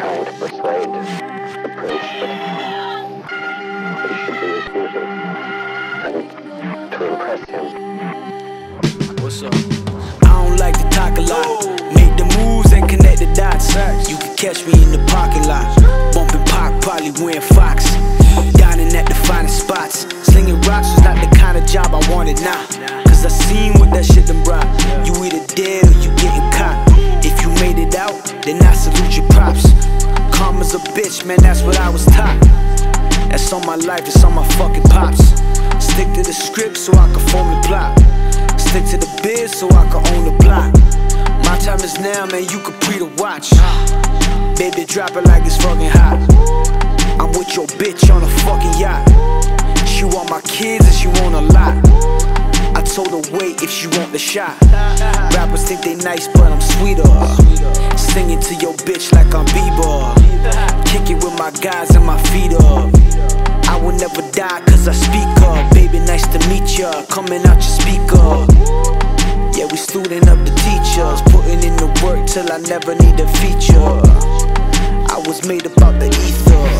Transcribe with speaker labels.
Speaker 1: to persuade prince that he should his duty and to impress him.
Speaker 2: What's up? I don't like to talk a lot. Make the moves and connect the dots. You can catch me in the parking lot. Bumping Pac, probably wearing Fox. Calm as a bitch, man, that's what I was taught. That's on my life, it's on my fucking pops. Stick to the script so I can form the plot. Stick to the biz so I can own the block. My time is now, man, you can pre the watch. Baby, drop it like it's fucking hot. I'm with your bitch on a fucking yacht. She want my kids and she want a lot. I told her wait if she want the shot. Rappers think they nice, but I'm sweeter. Singing to your bitch like I'm Bieber. Guys and my feet up. I will never die cause I speak up. Baby, nice to meet ya. Coming out your speaker. Yeah, we student up the teachers. Putting in the work till I never need a feature. I was made about the ether.